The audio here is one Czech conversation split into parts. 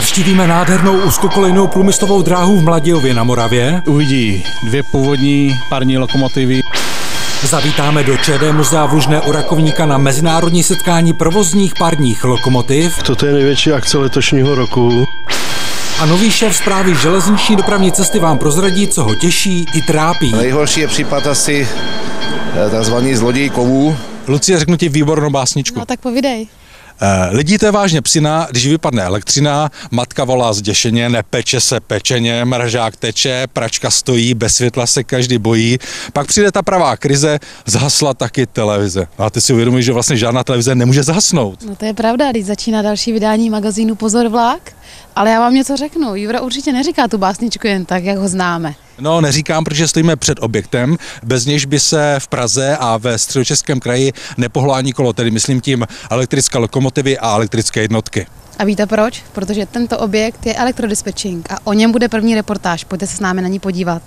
Navštívíme nádhernou úzkokolejnou průmyslovou dráhu v Mladějově na Moravě. Uvidí dvě původní parní lokomotivy. Zavítáme do ČD muzea Vlužné u Rakovníka na mezinárodní setkání provozních parních lokomotiv. Toto je největší akce letošního roku. A nový šéf zprávy železniční dopravní cesty vám prozradí, co ho těší i trápí. Nejhorší je případ asi eh, takzvaný zloděj kovů. Lucie, řeknu ti výbornou básničku. No tak povidej. Eh, Lidí to je vážně psina, když vypadne elektřina, matka volá zděšeně, nepeče se pečeně, mražák teče, pračka stojí, bez světla se každý bojí. Pak přijde ta pravá krize, zhasla taky televize. A ty si uvědomíš, že vlastně žádná televize nemůže zhasnout. No to je pravda, když začíná další vydání magazínu Pozor vlak. Ale já vám něco řeknu, Jura určitě neříká tu básničku jen tak, jak ho známe. No, neříkám, protože stojíme před objektem, bez nějž by se v Praze a ve středočeském kraji nepohlo ani kolo, tedy myslím tím elektrické lokomotivy a elektrické jednotky. A víte proč? Protože tento objekt je elektrodispatching a o něm bude první reportáž. Pojďte se s námi na ní podívat.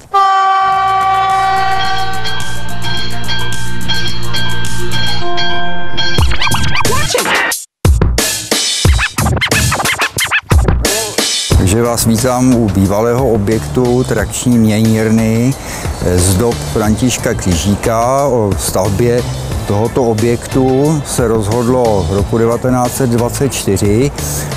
Takže vás vítám u bývalého objektu trakční měnírny z dob Františka Křížíka. O stavbě tohoto objektu se rozhodlo v roku 1924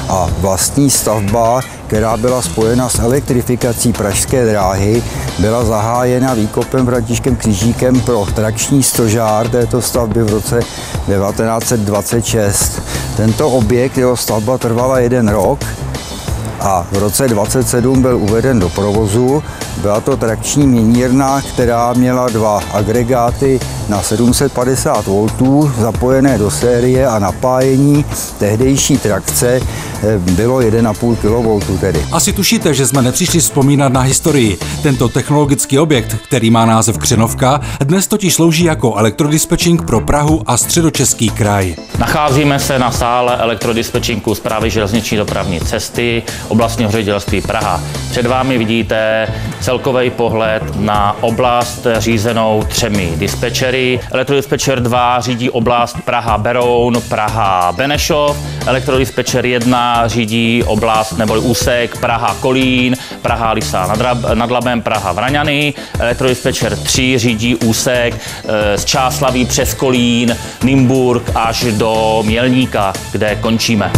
a vlastní stavba, která byla spojena s elektrifikací Pražské dráhy, byla zahájena výkopem Františkem Křížíkem pro trakční stožár této stavby v roce 1926. Tento objekt, jeho stavba trvala jeden rok a v roce 27 byl uveden do provozu. Byla to trakční měnírna, která měla dva agregáty na 750 V zapojené do série a napájení tehdejší trakce eh, bylo 1,5 kV tedy. Asi tušíte, že jsme nepřišli vzpomínat na historii. Tento technologický objekt, který má název Křenovka, dnes totiž slouží jako elektrodispatching pro Prahu a středočeský kraj. Nacházíme se na sále elektrodispečinku zprávy železniční dopravní cesty oblastního ředitelství Praha. Před vámi vidíte celkový pohled na oblast řízenou třemi dispečery. Elektrodispečer 2 řídí oblast Praha Beroun, Praha Benešov. Elektrodispečer 1 řídí oblast neboli úsek Praha Kolín, Praha Lisa nad, Rab, nad Labem, Praha Vraňany. Elektrodispečer 3 řídí úsek e, z Čáslaví přes Kolín, Nymburk až do Mělníka, kde končíme.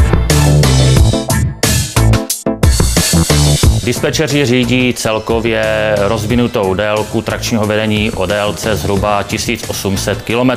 Dispečeři řídí celkově rozvinutou délku trakčního vedení o délce zhruba 1800 km.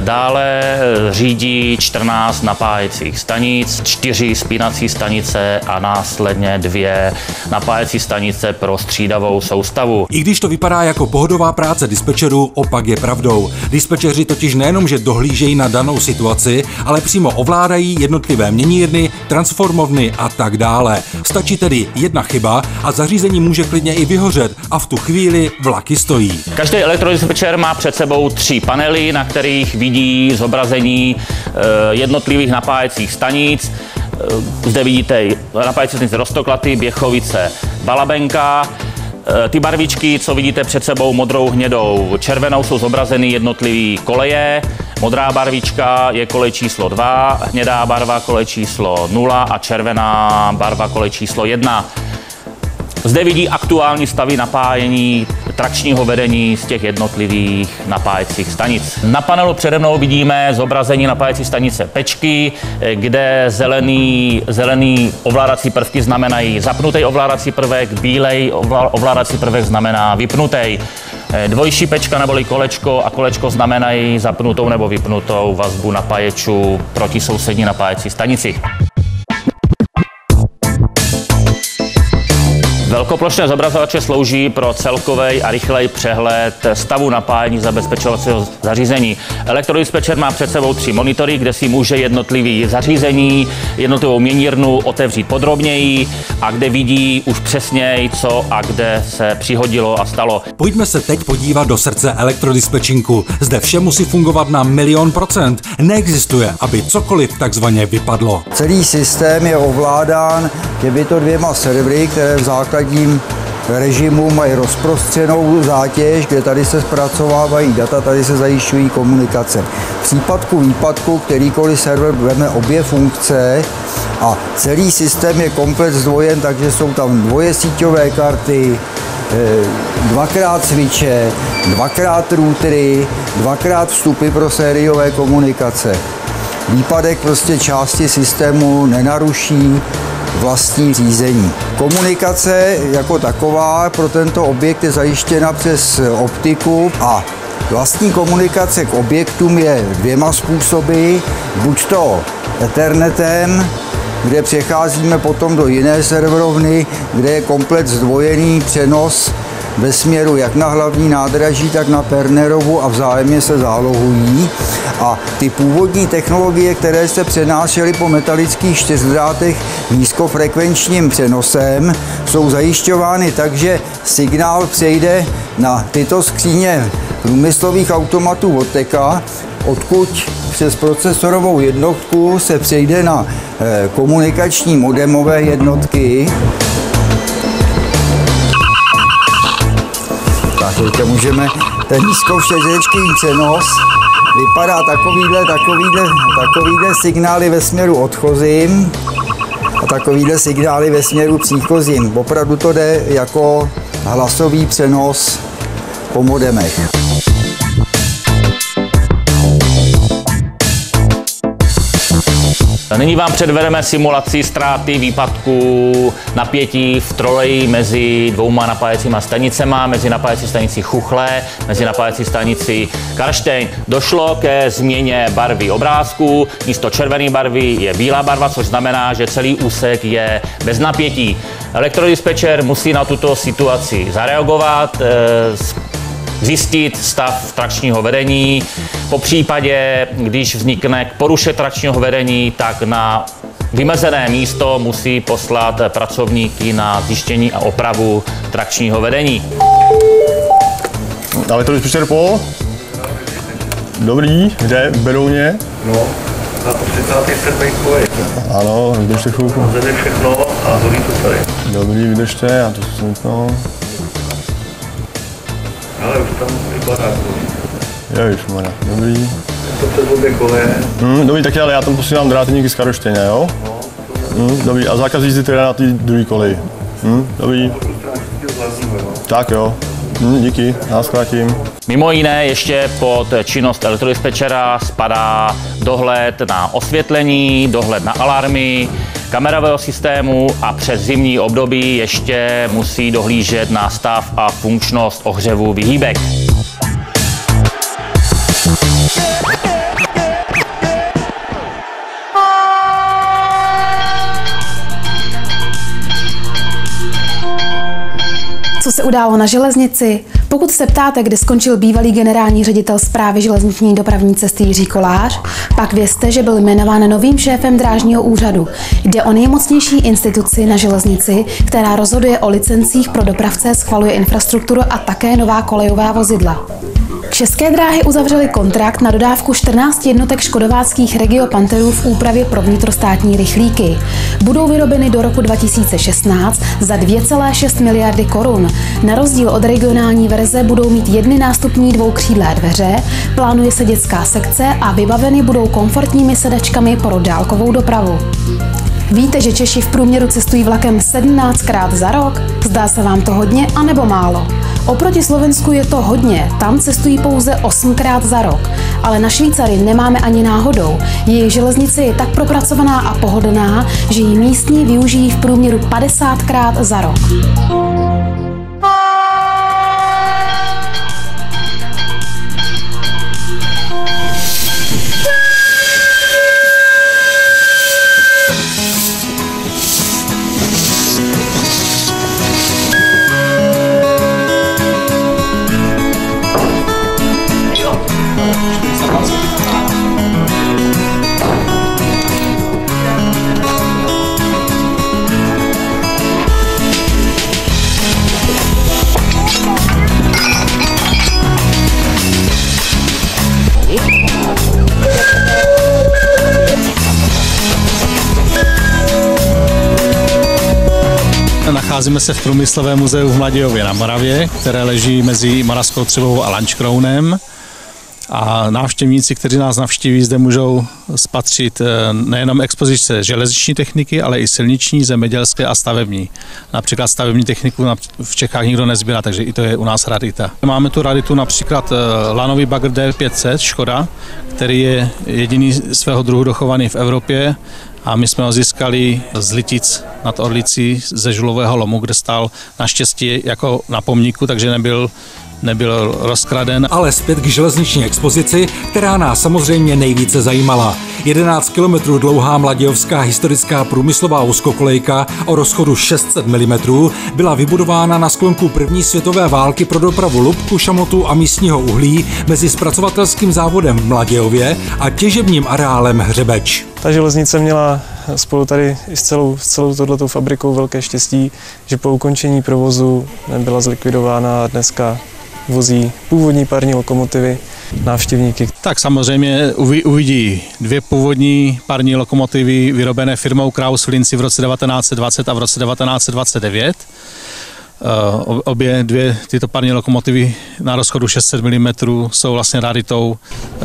Dále řídí 14 napájecích stanic, 4 spínací stanice a následně dvě napájecí stanice pro střídavou soustavu. I když to vypadá jako pohodová práce dispečerů, opak je pravdou. Dispečeři totiž nejenom, že dohlížejí na danou situaci, ale přímo ovládají jednotlivé měnírny, transformovny a tak dále. Stačí tedy jedna chyba a zařízení může klidně i vyhořet a v tu chvíli vlaky stojí. Každý elektrodispečer má před sebou tři panely, na kterých vidí zobrazení eh, jednotlivých napájecích stanic. Eh, Zde vidíte napájecí stanice Rostoklaty, Běchovice, Balabenka. Eh, Ty barvičky, co vidíte před sebou, modrou, hnědou, červenou, jsou zobrazeny jednotlivé koleje. Modrá barvička je kolej číslo 2, hnědá barva kolej číslo 0 a červená barva kolej číslo 1. Zde vidí aktuální stavy napájení trakčního vedení z těch jednotlivých napájecích stanic. Na panelu přede mnou vidíme zobrazení napájecí stanice Pečky, kde zelený, zelený ovládací prvky znamenají zapnutý ovládací prvek, bílej ovládací prvek znamená vypnutý. Dvojší pečka neboli kolečko a kolečko znamenají zapnutou nebo vypnutou vazbu napáječů proti sousední napájecí stanici. Velkoplošné zobrazovače slouží pro celkový a rychlej přehled stavu napájení zabezpečovacího zařízení. Elektrodispečer má před sebou tři monitory, kde si může jednotlivý zařízení, jednotlivou měnírnu otevřít podrobněji a kde vidí už přesněji, co a kde se přihodilo a stalo. Pojďme se teď podívat do srdce elektrodispečinku. Zde vše musí fungovat na milion procent. Neexistuje, aby cokoliv takzvaně vypadlo. Celý systém je ovládán těmito dvěma servery, které v základním režimu mají rozprostřenou zátěž, kde tady se zpracovávají data, tady se zajišťují komunikace. V případku výpadku kterýkoliv server veme obě funkce a celý systém je komplet zdvojen, takže jsou tam dvoje síťové karty, eh, dvakrát switche, dvakrát routery, dvakrát vstupy pro sériové komunikace. Výpadek prostě části systému nenaruší vlastní řízení. Komunikace jako taková pro tento objekt je zajištěna přes optiku a vlastní komunikace k objektům je dvěma způsoby, buď to Ethernetem, kde přecházíme potom do jiné serverovny, kde je komplet zdvojený přenos ve směru jak na hlavní nádraží, tak na Pernerovu a vzájemně se zálohují. A ty původní technologie, které se přenášely po metalických čtyřdrátech nízkofrekvenčním přenosem, jsou zajišťovány tak, že signál přejde na tyto skříně průmyslových automatů Voteka, odkud přes procesorovou jednotku se přejde na eh, komunikační modemové jednotky. Teďka můžeme ten nízkovšeřečký přenos vypadá takovýhle, takovýhle, takovýhle signály ve směru odchozím a takovýhle signály ve směru příchozím. Opravdu to jde jako hlasový přenos po modemech. Nyní vám předvedeme simulaci ztráty výpadku napětí v troleji mezi dvouma napájecíma stanicema, mezi napájecí stanicí Chuchle, mezi napájecí stanicí Karštejn. Došlo ke změně barvy obrázku, místo červené barvy je bílá barva, což znamená, že celý úsek je bez napětí. Elektrodispečer musí na tuto situaci zareagovat, eh, zjistit stav trakčního vedení. Po případě, když vznikne k poruše trakčního vedení, tak na vymezené místo musí poslat pracovníky na zjištění a opravu trakčního vedení. Ale to po? Dobrý, kde? V Berouně? No, na 37. koleji. Ano, vydržte chvilku. Zede všechno a hoří to tady. Dobrý, vydržte, já to smutno. Ale už tam i barák Ježišmarja, dobrý. To přes obě koleje. Hmm, dobrý, tak ale já tam posílám dráteníky z Karoštěně, jo? Hmm, dobrý, a zákaz jízdy teda na té druhé koleji. Hmm, dobrý. Tak jo. Hmm, díky, násklátím. Mimo jiné ještě pod činnost elektrodispečera spadá dohled na osvětlení, dohled na alarmy, kamerového systému a přes zimní období ještě musí dohlížet na stav a funkčnost ohřevu vyhýbek. Co se událo na železnici? Pokud se ptáte, kde skončil bývalý generální ředitel zprávy železniční dopravní cesty Jiří Kolář, pak vězte, že byl jmenován novým šéfem drážního úřadu. Jde o nejmocnější instituci na železnici, která rozhoduje o licencích pro dopravce, schvaluje infrastrukturu a také nová kolejová vozidla. České dráhy uzavřely kontrakt na dodávku 14 jednotek škodováckých Regio Panterů v úpravě pro vnitrostátní rychlíky. Budou vyrobeny do roku 2016 za 2,6 miliardy korun. Na rozdíl od regionální verze budou mít jedny nástupní dvoukřídlé dveře, plánuje se dětská sekce a vybaveny budou komfortními sedačkami pro dálkovou dopravu. Víte, že Češi v průměru cestují vlakem 17krát za rok? Zdá se vám to hodně anebo málo? Oproti Slovensku je to hodně, tam cestují pouze 8krát za rok. Ale na Švýcary nemáme ani náhodou. Jejich železnice je tak propracovaná a pohodlná, že ji místní využijí v průměru 50krát za rok. Se v Průmyslovém muzeu v Mladějově na Moravě, které leží mezi Moravskou Třebovou a Lančkrounem. A návštěvníci, kteří nás navštíví, zde můžou spatřit eh, nejenom expozice železniční techniky, ale i silniční, zemědělské a stavební. Například stavební techniku v Čechách nikdo nezbírá, takže i to je u nás radita. Máme tu raditu například eh, lanový bagr D500 Škoda, který je jediný svého druhu dochovaný v Evropě a my jsme ho získali z Litic nad Orlicí ze žulového lomu, kde stál naštěstí jako na pomníku, takže nebyl nebyl rozkraden. Ale zpět k železniční expozici, která nás samozřejmě nejvíce zajímala. 11 kilometrů dlouhá mladějovská historická průmyslová úzkokolejka o rozchodu 600 mm byla vybudována na sklonku první světové války pro dopravu lubku, šamotu a místního uhlí mezi zpracovatelským závodem v Mladějově a těžebním areálem Hřebeč. Ta železnice měla spolu tady i s celou, s celou tohletou fabrikou velké štěstí, že po ukončení provozu nebyla zlikvidována a dneska vozí původní parní lokomotivy návštěvníky. Tak samozřejmě uvidí dvě původní parní lokomotivy vyrobené firmou Kraus v Linci v roce 1920 a v roce 1929. Eh, obě dvě tyto parní lokomotivy na rozchodu 600 mm jsou vlastně raritou eh,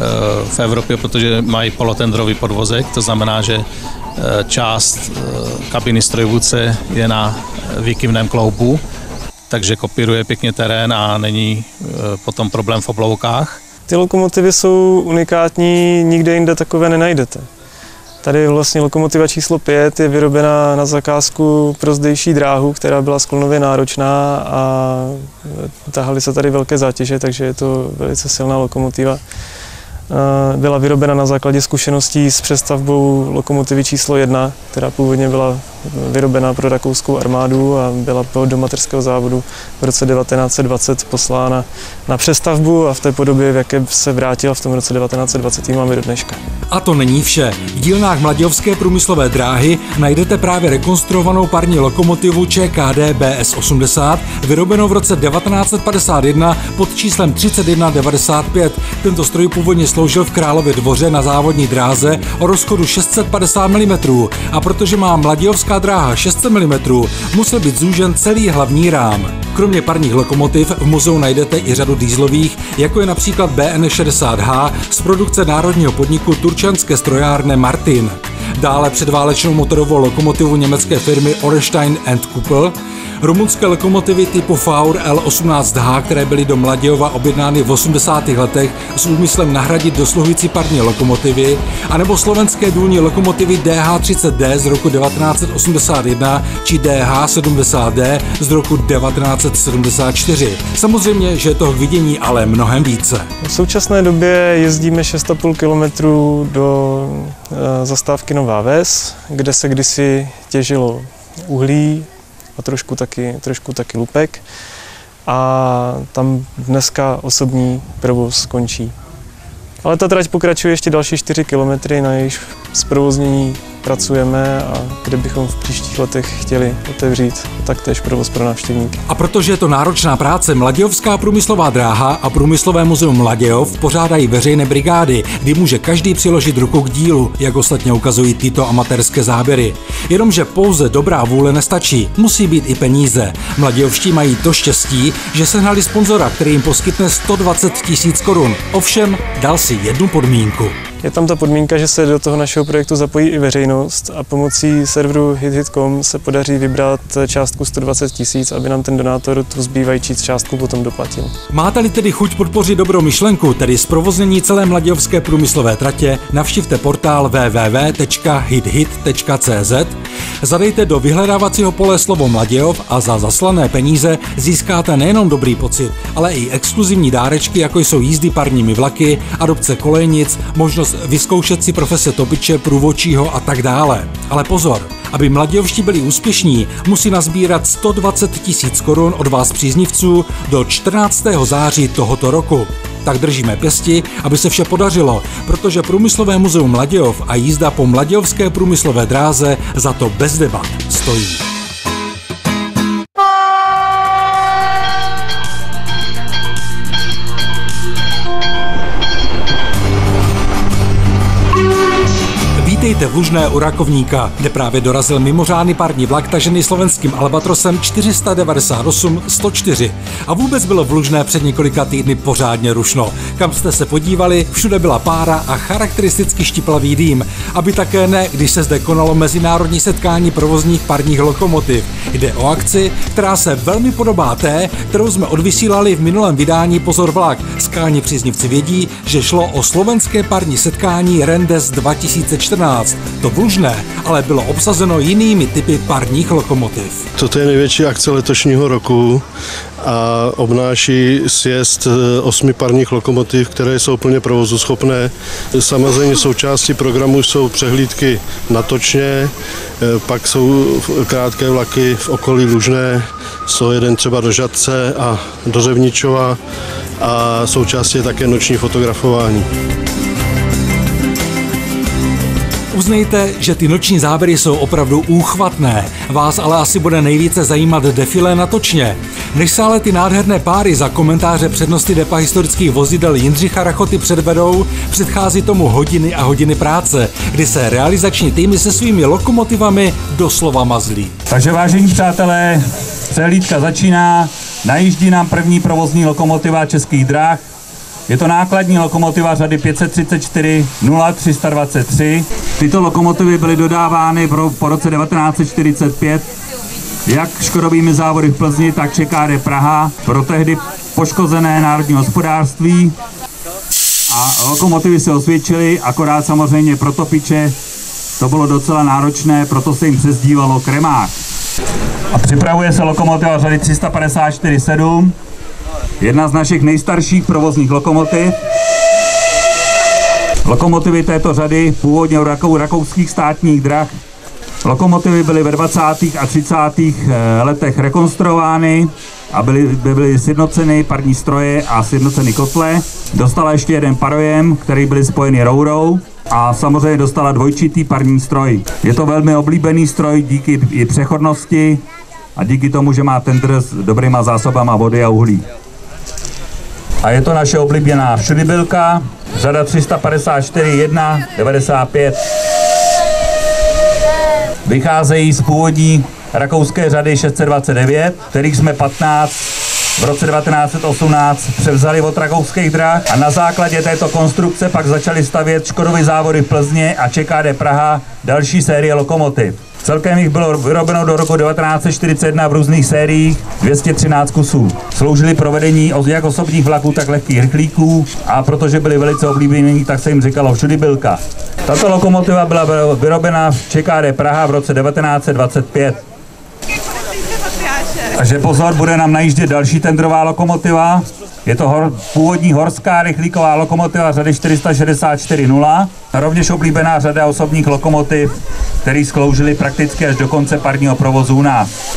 v Evropě, protože mají polotendrový podvozek, to znamená, že eh, část kabiny strojvůdce je na výkyvném kloubu takže kopíruje pěkně terén a není e, potom problém v obloukách. Ty lokomotivy jsou unikátní, nikde jinde takové nenajdete. Tady vlastně lokomotiva číslo 5 je vyrobená na zakázku pro zdejší dráhu, která byla sklonově náročná a tahaly se tady velké zátěže, takže je to velice silná lokomotiva. Byla vyrobena na základě zkušeností s přestavbou lokomotivy číslo 1, která původně byla vyrobena pro rakouskou armádu a byla do materského závodu v roce 1920 poslána na přestavbu a v té podobě, v jaké se vrátila v tom roce 1920, máme do dneška. A to není vše. V dílnách Mladějovské průmyslové dráhy najdete právě rekonstruovanou parní lokomotivu ČKD BS80, vyrobenou v roce 1951 pod číslem 3195. Tento stroj původně sloužil v Králově dvoře na závodní dráze o rozchodu 650 mm a protože má Mladějovská dráha 600 mm, musel být zúžen celý hlavní rám. Kromě parních lokomotiv v muzeu najdete i řadu dýzlových, jako je například BN60H z produkce národního podniku turčanské strojárny Martin. Dále předválečnou motorovou lokomotivu německé firmy Orestein Kuppel, Rumunské lokomotivy typu Faur L18H, které byly do Mladějova objednány v 80. letech s úmyslem nahradit dosluhující parní lokomotivy, anebo slovenské důlní lokomotivy DH30D z roku 1981 či DH70D z roku 1974. Samozřejmě, že je toho vidění ale mnohem více. V současné době jezdíme 6,5 km do eh, zastávky Nová Ves, kde se kdysi těžilo uhlí, a trošku taky, trošku taky lupek. A tam dneska osobní provoz končí. Ale ta trať pokračuje ještě další 4 kilometry, na jejich zprovoznění pracujeme a kde bychom v příštích letech chtěli otevřít taktéž provoz pro návštěvníky. A protože je to náročná práce, Mladějovská průmyslová dráha a Průmyslové muzeum Mladějov pořádají veřejné brigády, kdy může každý přiložit ruku k dílu, jak ostatně ukazují tyto amatérské záběry. Jenomže pouze dobrá vůle nestačí, musí být i peníze. Mladějovští mají to štěstí, že sehnali sponzora, který jim poskytne 120 tisíc korun. Ovšem dal si jednu podmínku. Je tam ta podmínka, že se do toho našeho projektu zapojí i veřejnost a pomocí serveru hithit.com se podaří vybrat částku 120 tisíc, aby nám ten donátor tu zbývající částku potom doplatil. Máte-li tedy chuť podpořit dobrou myšlenku, tedy zprovoznění celé mladěvské průmyslové tratě, navštivte portál www.hithit.cz, zadejte do vyhledávacího pole slovo Mladějov a za zaslané peníze získáte nejenom dobrý pocit, ale i exkluzivní dárečky, jako jsou jízdy parními vlaky, adopce kolejnic, možnost vyzkoušet si profese topiče, průvočího a tak dále. Ale pozor, aby mladěvští byli úspěšní, musí nazbírat 120 tisíc korun od vás příznivců do 14. září tohoto roku. Tak držíme pěsti, aby se vše podařilo, protože Průmyslové muzeum Mladějov a jízda po Mladějovské průmyslové dráze za to bez debat stojí. Vítejte v Lužné u Rakovníka, kde právě dorazil mimořádný parní vlak tažený slovenským Albatrosem 498-104. A vůbec bylo v Lužné před několika týdny pořádně rušno. Kam jste se podívali, všude byla pára a charakteristicky štiplavý dým. Aby také ne, když se zde konalo mezinárodní setkání provozních parních lokomotiv. Jde o akci, která se velmi podobá té, kterou jsme odvysílali v minulém vydání Pozor vlak. Skáni příznivci vědí, že šlo o slovenské parní setkání Rendes 2014. To v Lužné ale bylo obsazeno jinými typy parních lokomotiv. Toto je největší akce letošního roku a obnáší sjezd eh, osmi parních lokomotiv, které jsou plně provozu schopné. Samozřejmě součástí programu jsou přehlídky na točně, eh, pak jsou krátké vlaky v okolí Lužné, jsou jeden třeba do Žadce a do Řevničova a součástí je také noční fotografování. Uznejte, že ty noční záběry jsou opravdu úchvatné. Vás ale asi bude nejvíce zajímat defilé na točně. Než se ale ty nádherné páry za komentáře přednosti depa historických vozidel Jindřicha Rachoty předvedou, předchází tomu hodiny a hodiny práce, kdy se realizační týmy se svými lokomotivami doslova mazlí. Takže vážení přátelé, přehlídka začíná. Najíždí nám první provozní lokomotiva českých dráh, je to nákladní lokomotiva řady 534 0323. Tyto lokomotivy byly dodávány po roce 1945 jak Škodovými závody v Plzni, tak ČKD Praha pro tehdy poškozené národní hospodářství. A lokomotivy se osvědčily, akorát samozřejmě pro topiče to bylo docela náročné, proto se jim přezdívalo kremák. A připravuje se lokomotiva řady 354-7, jedna z našich nejstarších provozních lokomotiv. Lokomotivy této řady původně rakou, rakouských státních drah. Lokomotivy byly ve 20. a 30. Eh, letech rekonstruovány a byly, byly sjednoceny parní stroje a sjednoceny kotle. Dostala ještě jeden parojem, který byly spojeny rourou a samozřejmě dostala dvojčitý parní stroj. Je to velmi oblíbený stroj díky i přechodnosti a díky tomu, že má tender s dobrýma zásobama vody a uhlí. A je to naše oblíbená všudybilka, řada 354 1 95. Vycházejí z původní rakouské řady 629, kterých jsme 15 v roce 1918 převzali od rakouských drah a na základě této konstrukce pak začali stavět Škodovy závody v Plzně a ČKD Praha další série lokomotiv. Celkem jich bylo vyrobeno do roku 1941 v různých sériích 213 kusů. Sloužili provedení jak osobních vlaků, tak lehkých rychlíků a protože byly velice oblíbení, tak se jim říkalo všudy bylka. Tato lokomotiva byla vyrobena v ČKD Praha v roce 1925. Takže pozor, bude nám najíždět další tendrová lokomotiva. Je to hor, původní horská rychlíková lokomotiva řady 464.0, rovněž oblíbená řada osobních lokomotiv, které sloužily prakticky až do konce parního provozu u nás.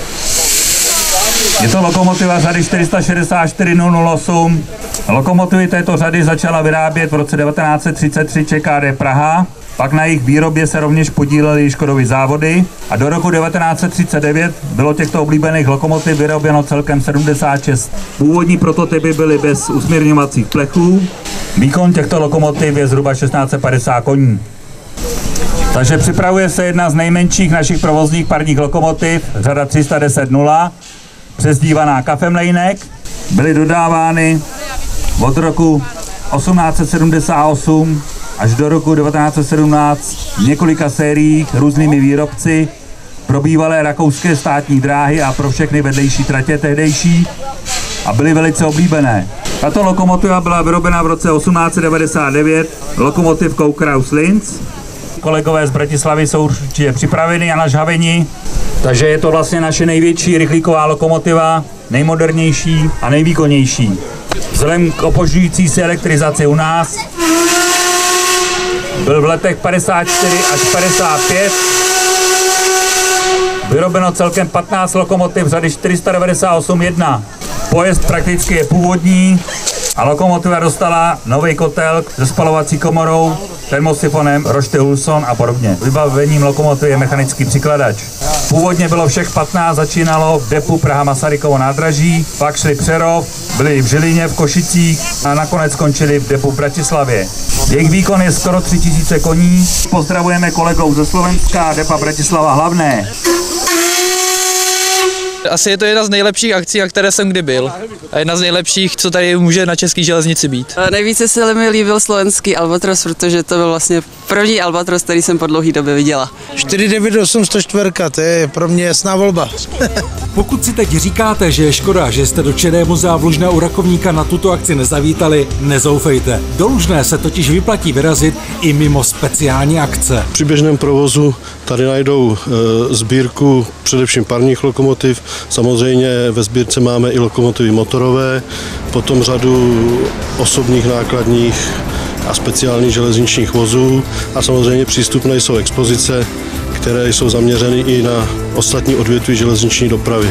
Je to lokomotiva řady 464.008. Lokomotivy této řady začala vyrábět v roce 1933 ČKD Praha pak na jejich výrobě se rovněž podílely Škodovy závody a do roku 1939 bylo těchto oblíbených lokomotiv vyroběno celkem 76. Původní prototypy byly bez usměrňovacích plechů. Výkon těchto lokomotiv je zhruba 1650 koní. Takže připravuje se jedna z nejmenších našich provozních parních lokomotiv, řada 310.0, přezdívaná kafemlejnek. Byly dodávány od roku 1878 až do roku 1917 v několika sériích různými výrobci pro bývalé rakouské státní dráhy a pro všechny vedlejší tratě tehdejší a byly velice oblíbené. Tato lokomotiva byla vyrobena v roce 1899 lokomotivkou Kraus Linz. Kolegové z Bratislavy jsou určitě připraveni a na žhavení, takže je to vlastně naše největší rychlíková lokomotiva, nejmodernější a nejvýkonnější. Vzhledem k opožďující se elektrizaci u nás byl v letech 54 až 55. Vyrobeno celkem 15 lokomotiv řady 498-1. Pojezd prakticky je původní a lokomotiva dostala nový kotel se spalovací komorou, termosifonem, rošte Ulson a podobně. Vybavením lokomotivy je mechanický přikladač. Původně bylo všech 15, začínalo v depu Praha Masarykovo nádraží, pak šli Přerov, byli v Žilině, v Košicích a nakonec skončili v depu Bratislavě. Jejich výkon je skoro 3000 koní. Pozdravujeme kolegou ze Slovenska, depa Bratislava hlavné. Asi je to jedna z nejlepších akcí, na které jsem kdy byl. A jedna z nejlepších, co tady může na české železnici být. A nejvíce se mi líbil slovenský Albatros, protože to byl vlastně první Albatros, který jsem po dlouhé době viděla. 498 104, to je pro mě jasná volba. Pokud si teď říkáte, že je škoda, že jste do v Lužné u Rakovníka na tuto akci nezavítali, nezoufejte. Do Lužné se totiž vyplatí vyrazit i mimo speciální akce. Při běžném provozu tady najdou e, sbírku především parních lokomotiv, samozřejmě ve sbírce máme i lokomotivy motorové, potom řadu osobních nákladních a speciálních železničních vozů a samozřejmě přístupné jsou expozice, které jsou zaměřeny i na ostatní odvětví železniční dopravy.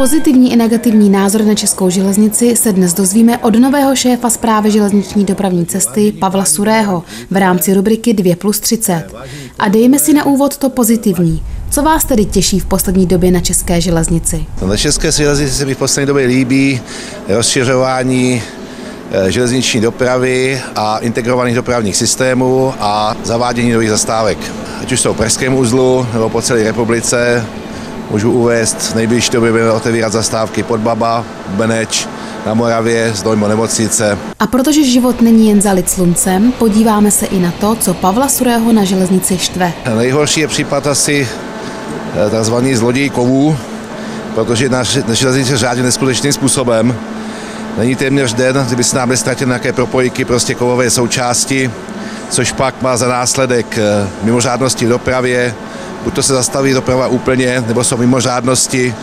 Pozitivní i negativní názor na českou železnici se dnes dozvíme od nového šéfa zprávy železniční dopravní cesty Pavla Surého v rámci rubriky 2 plus 30. A dejme si na úvod to pozitivní. Co vás tedy těší v poslední době na české železnici? Na české železnici se mi v poslední době líbí rozšiřování eh, železniční dopravy a integrovaných dopravních systémů a zavádění nových zastávek. Ať už jsou v Pražském uzlu nebo po celé republice, Můžu uvést, v nejbližší době budeme otevírat zastávky pod Baba, Beneč, na Moravě, z Dojmo nemocnice. A protože život není jen zalit sluncem, podíváme se i na to, co Pavla Surého na železnici štve. Nejhorší je případ asi eh, tzv. zloděj kovů, protože na železnici řádí neskutečným způsobem. Není téměř den, kdyby se nám byly ztratit nějaké propojky, prostě kovové součásti, což pak má za následek eh, mimořádnosti v dopravě, buď to se zastaví doprava úplně, nebo jsou mimořádnosti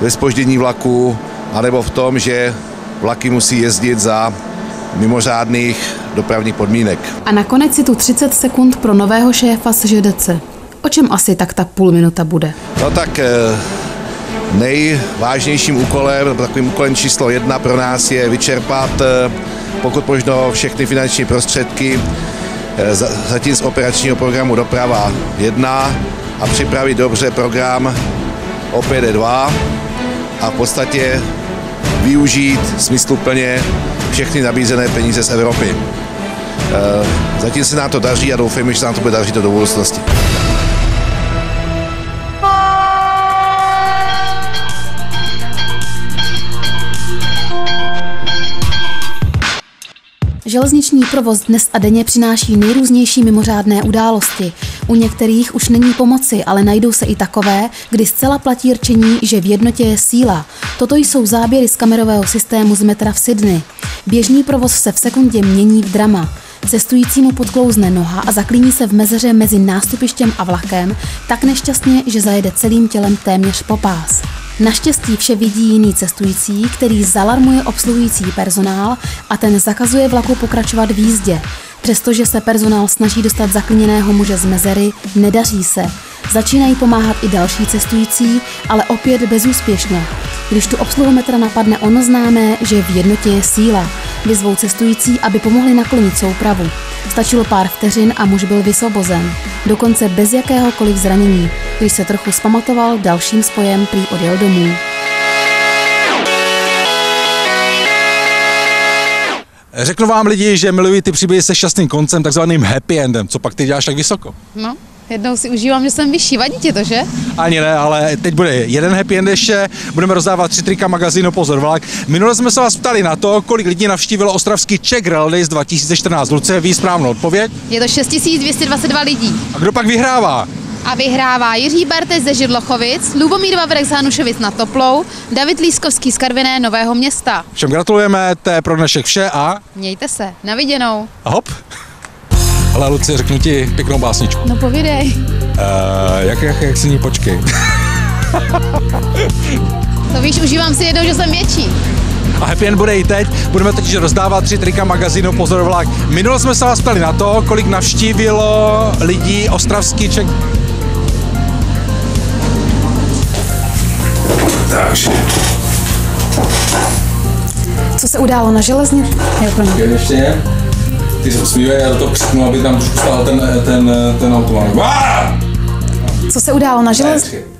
ve spoždění vlaku, anebo v tom, že vlaky musí jezdit za mimořádných dopravních podmínek. A nakonec si tu 30 sekund pro nového šéfa SŽDC. O čem asi tak ta půl minuta bude? No tak eh, nejvážnějším úkolem, nebo takovým úkolem číslo jedna pro nás je vyčerpat eh, pokud možno všechny finanční prostředky eh, zatím z operačního programu Doprava 1 a připravit dobře program OPD2 a v podstatě využít smysluplně všechny nabízené peníze z Evropy. Eh, zatím se nám to daří a doufejme, že se nám to bude dařit do budoucnosti. Železniční provoz dnes a denně přináší nejrůznější mimořádné události. U některých už není pomoci, ale najdou se i takové, kdy zcela platí rčení, že v jednotě je síla. Toto jsou záběry z kamerového systému z metra v Sydney. Běžný provoz se v sekundě mění v drama. Cestujícímu podklouzne noha a zaklíní se v mezeře mezi nástupištěm a vlakem tak nešťastně, že zajede celým tělem téměř po pás. Naštěstí vše vidí jiný cestující, který zalarmuje obsluhující personál a ten zakazuje vlaku pokračovat v jízdě. Přestože se personál snaží dostat zaklíněného muže z mezery, nedaří se. Začínají pomáhat i další cestující, ale opět bezúspěšně. Když tu obsluhu metra napadne ono známé, že v jednotě je síla, vyzvou cestující, aby pomohli naklonit soupravu. Stačilo pár vteřin a muž byl vysvobozen, dokonce bez jakéhokoliv zranění. Když se trochu spamatoval, dalším spojem prý odjel domů. Řeknu vám lidi, že miluji ty příběhy se šťastným koncem, takzvaným happy endem. Co pak ty děláš tak vysoko? No, jednou si užívám, že jsem vyšší. Vadí ti to, že? Ani ne, ale teď bude jeden happy end ještě. Budeme rozdávat tři trika magazínu Pozor vlak. Minule jsme se vás ptali na to, kolik lidí navštívilo ostravský Czech Rail Days 2014. Lucie, ví správnou odpověď? Je to 6222 lidí. A kdo pak vyhrává? A vyhrává Jiří Barteš ze Židlochovic, Lubomír Vavrek z Hanušovic nad Toplou, David Lískovský z Karviné Nového města. Všem gratulujeme, to je pro dnešek vše a... Mějte se, na viděnou. A hop. Ale Luci, řeknu ti pěknou básničku. No povídej. Uh, jak, jak, jak si ní počkej. to víš, užívám si jednou, že jsem větší. A happy end bude i teď. Budeme totiž rozdávat tři trika magazínu Pozor vlak. Minule jsme se vás ptali na to, kolik navštívilo lidí ostravský Ček Takže. Co se událo na železnici? Jo, promiň. Ještě. Ty se usmívej, já do toho křiknu, aby tam trošku stál ten, ten, ten automat. Co se událo na železnici?